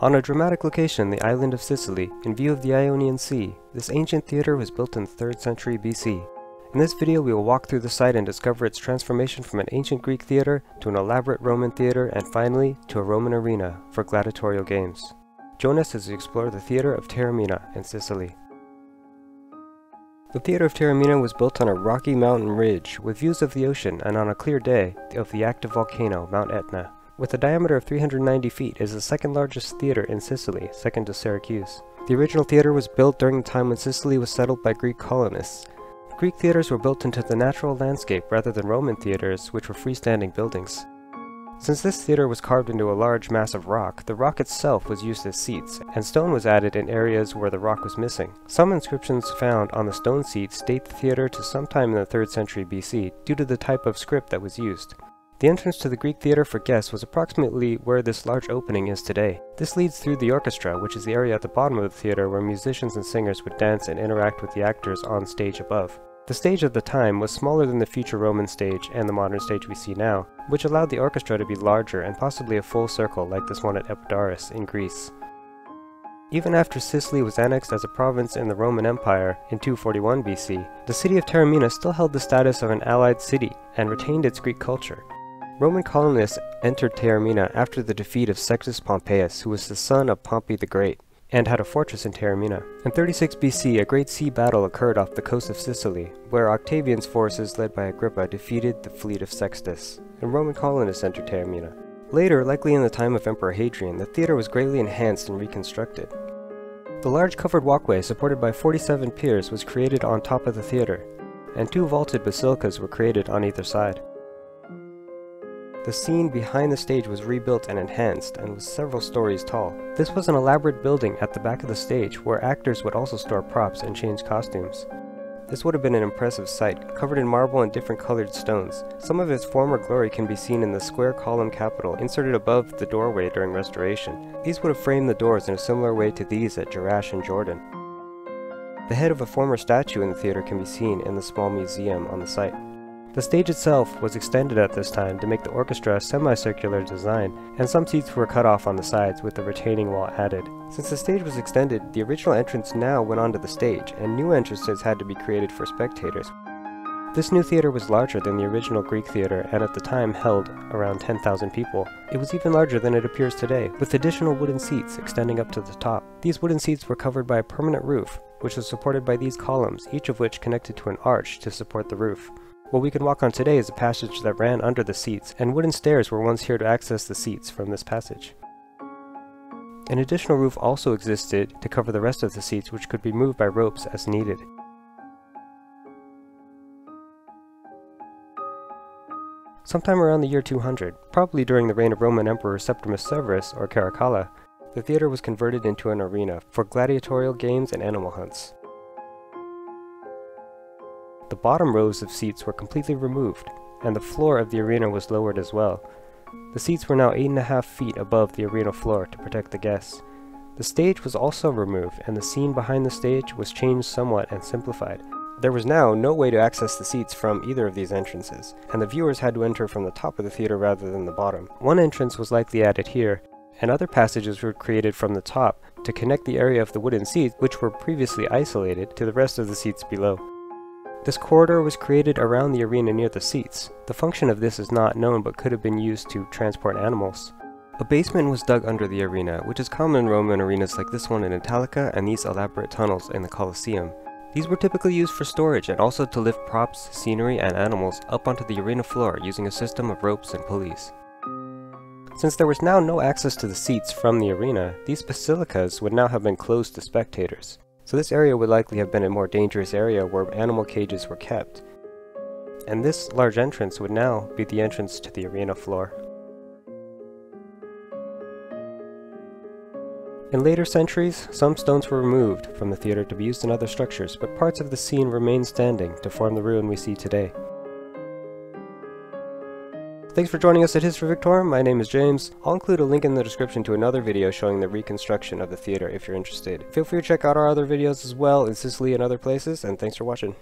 On a dramatic location, the island of Sicily, in view of the Ionian Sea, this ancient theater was built in the 3rd century BC. In this video we will walk through the site and discover its transformation from an ancient Greek theater to an elaborate Roman theater and finally to a Roman arena for gladiatorial games. Join us as we explore the theater of Taormina in Sicily. The theater of Taormina was built on a rocky mountain ridge with views of the ocean and on a clear day of the active volcano Mount Etna. With a diameter of 390 feet, it is the second largest theater in Sicily, second to Syracuse. The original theater was built during the time when Sicily was settled by Greek colonists, Greek theaters were built into the natural landscape rather than Roman theaters, which were freestanding buildings. Since this theater was carved into a large mass of rock, the rock itself was used as seats, and stone was added in areas where the rock was missing. Some inscriptions found on the stone seats date the theater to sometime in the 3rd century BC, due to the type of script that was used. The entrance to the Greek theater for guests was approximately where this large opening is today. This leads through the orchestra, which is the area at the bottom of the theater where musicians and singers would dance and interact with the actors on stage above. The stage of the time was smaller than the future Roman stage and the modern stage we see now, which allowed the orchestra to be larger and possibly a full circle like this one at Epidaurus in Greece. Even after Sicily was annexed as a province in the Roman Empire in 241 BC, the city of Taormina still held the status of an allied city and retained its Greek culture. Roman colonists entered Taormina after the defeat of Sextus Pompeius, who was the son of Pompey the Great and had a fortress in Taormina. In 36 BC, a great sea battle occurred off the coast of Sicily, where Octavian's forces led by Agrippa defeated the fleet of Sextus, and Roman colonists entered Taormina. Later, likely in the time of Emperor Hadrian, the theater was greatly enhanced and reconstructed. The large covered walkway, supported by 47 piers, was created on top of the theater, and two vaulted basilicas were created on either side. The scene behind the stage was rebuilt and enhanced and was several stories tall. This was an elaborate building at the back of the stage where actors would also store props and change costumes. This would have been an impressive sight, covered in marble and different colored stones. Some of its former glory can be seen in the square column capital inserted above the doorway during restoration. These would have framed the doors in a similar way to these at Jerash and Jordan. The head of a former statue in the theater can be seen in the small museum on the site. The stage itself was extended at this time to make the orchestra a semicircular design, and some seats were cut off on the sides with the retaining wall added. Since the stage was extended, the original entrance now went onto the stage, and new entrances had to be created for spectators. This new theater was larger than the original Greek theater and at the time held around 10,000 people. It was even larger than it appears today, with additional wooden seats extending up to the top. These wooden seats were covered by a permanent roof, which was supported by these columns, each of which connected to an arch to support the roof. What we can walk on today is a passage that ran under the seats, and wooden stairs were once here to access the seats from this passage. An additional roof also existed to cover the rest of the seats which could be moved by ropes as needed. Sometime around the year 200, probably during the reign of Roman Emperor Septimus Severus or Caracalla, the theater was converted into an arena for gladiatorial games and animal hunts. The bottom rows of seats were completely removed, and the floor of the arena was lowered as well. The seats were now 8.5 feet above the arena floor to protect the guests. The stage was also removed, and the scene behind the stage was changed somewhat and simplified. There was now no way to access the seats from either of these entrances, and the viewers had to enter from the top of the theater rather than the bottom. One entrance was likely added here, and other passages were created from the top to connect the area of the wooden seats, which were previously isolated, to the rest of the seats below. This corridor was created around the arena near the seats. The function of this is not known but could have been used to transport animals. A basement was dug under the arena, which is common in Roman arenas like this one in Italica and these elaborate tunnels in the Colosseum. These were typically used for storage and also to lift props, scenery, and animals up onto the arena floor using a system of ropes and pulleys. Since there was now no access to the seats from the arena, these basilicas would now have been closed to spectators so this area would likely have been a more dangerous area where animal cages were kept. And this large entrance would now be the entrance to the arena floor. In later centuries, some stones were removed from the theater to be used in other structures, but parts of the scene remain standing to form the ruin we see today. Thanks for joining us at History Victorum. My name is James. I'll include a link in the description to another video showing the reconstruction of the theater if you're interested. Feel free to check out our other videos as well in Sicily and other places, and thanks for watching.